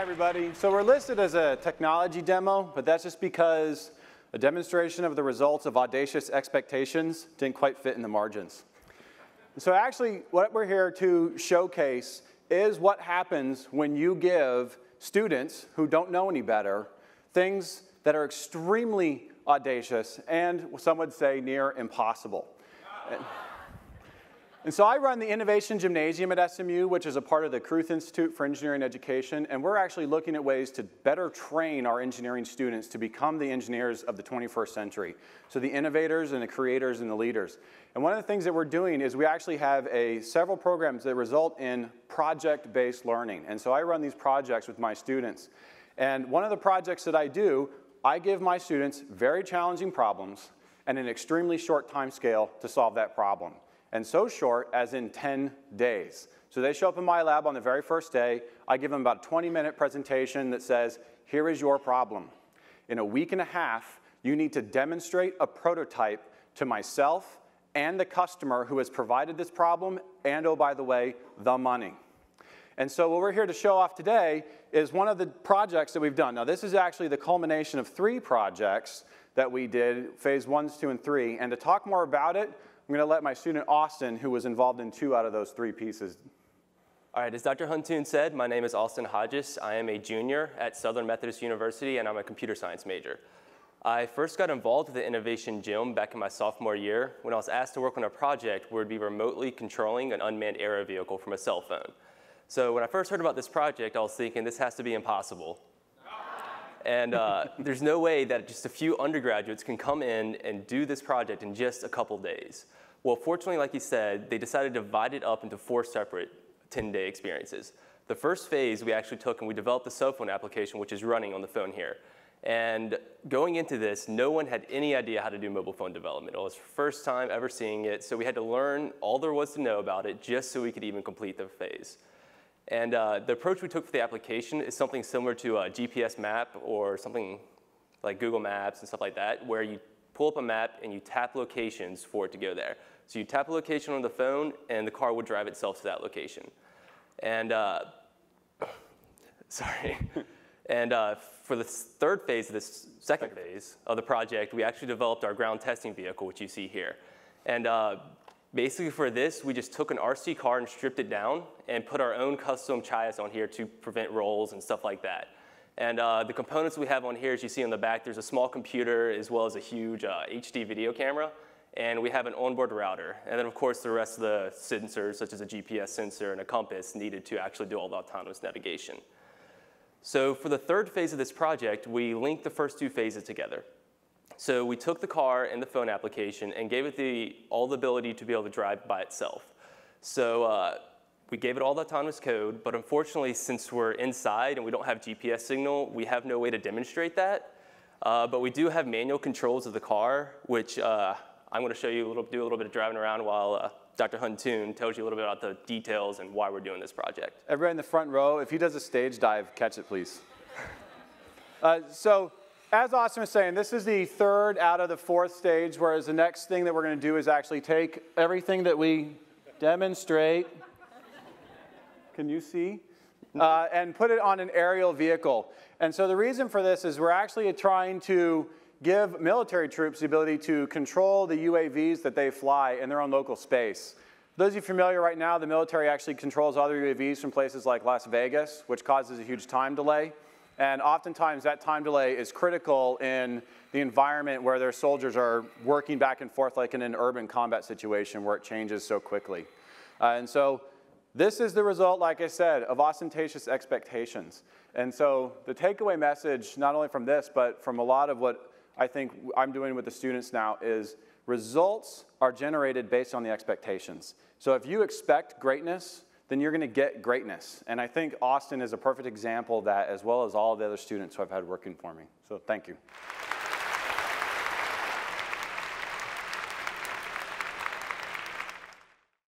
everybody. So we're listed as a technology demo, but that's just because a demonstration of the results of audacious expectations didn't quite fit in the margins. So actually, what we're here to showcase is what happens when you give students who don't know any better things that are extremely audacious and some would say near impossible. And so I run the Innovation Gymnasium at SMU, which is a part of the Caruth Institute for Engineering Education, and we're actually looking at ways to better train our engineering students to become the engineers of the 21st century. So the innovators and the creators and the leaders. And one of the things that we're doing is we actually have a, several programs that result in project-based learning. And so I run these projects with my students. And one of the projects that I do, I give my students very challenging problems and an extremely short time scale to solve that problem and so short as in 10 days. So they show up in my lab on the very first day. I give them about a 20 minute presentation that says, here is your problem. In a week and a half, you need to demonstrate a prototype to myself and the customer who has provided this problem, and oh, by the way, the money. And so what we're here to show off today is one of the projects that we've done. Now this is actually the culmination of three projects that we did, phase one, two, and three. And to talk more about it, I'm going to let my student Austin, who was involved in two out of those three pieces. All right, as Dr. Huntoon said, my name is Austin Hodges. I am a junior at Southern Methodist University, and I'm a computer science major. I first got involved with the Innovation Gym back in my sophomore year when I was asked to work on a project where we'd be remotely controlling an unmanned aero vehicle from a cell phone. So when I first heard about this project, I was thinking this has to be impossible. And uh, there's no way that just a few undergraduates can come in and do this project in just a couple days. Well, fortunately, like you said, they decided to divide it up into four separate 10-day experiences. The first phase we actually took and we developed the cell phone application, which is running on the phone here. And going into this, no one had any idea how to do mobile phone development. It was first time ever seeing it, so we had to learn all there was to know about it just so we could even complete the phase. And uh, the approach we took for the application is something similar to a GPS map or something like Google Maps and stuff like that, where you pull up a map and you tap locations for it to go there. So you tap a location on the phone and the car would drive itself to that location. And uh, sorry. and uh, for the third phase of this second phase of the project, we actually developed our ground testing vehicle, which you see here. And uh, Basically for this, we just took an RC car and stripped it down and put our own custom chassis on here to prevent rolls and stuff like that. And uh, the components we have on here, as you see on the back, there's a small computer as well as a huge uh, HD video camera. And we have an onboard router. And then of course the rest of the sensors, such as a GPS sensor and a compass, needed to actually do all the autonomous navigation. So for the third phase of this project, we linked the first two phases together. So we took the car and the phone application and gave it the, all the ability to be able to drive by itself. So uh, we gave it all the autonomous code, but unfortunately, since we're inside and we don't have GPS signal, we have no way to demonstrate that. Uh, but we do have manual controls of the car, which uh, I'm going to show you a little, do a little bit of driving around while uh, Dr. Huntoon tells you a little bit about the details and why we're doing this project. Everybody in the front row, if he does a stage dive, catch it, please. Uh, so as Austin was saying, this is the third out of the fourth stage, whereas the next thing that we're going to do is actually take everything that we demonstrate. Can you see? Uh, and put it on an aerial vehicle. And so the reason for this is we're actually trying to give military troops the ability to control the UAVs that they fly in their own local space. Those of you familiar right now, the military actually controls other UAVs from places like Las Vegas, which causes a huge time delay. And oftentimes that time delay is critical in the environment where their soldiers are working back and forth like in an urban combat situation where it changes so quickly. Uh, and so this is the result, like I said, of ostentatious expectations. And so the takeaway message, not only from this, but from a lot of what I think I'm doing with the students now is results are generated based on the expectations. So if you expect greatness, then you're going to get greatness. And I think Austin is a perfect example of that, as well as all the other students who I've had working for me. So thank you.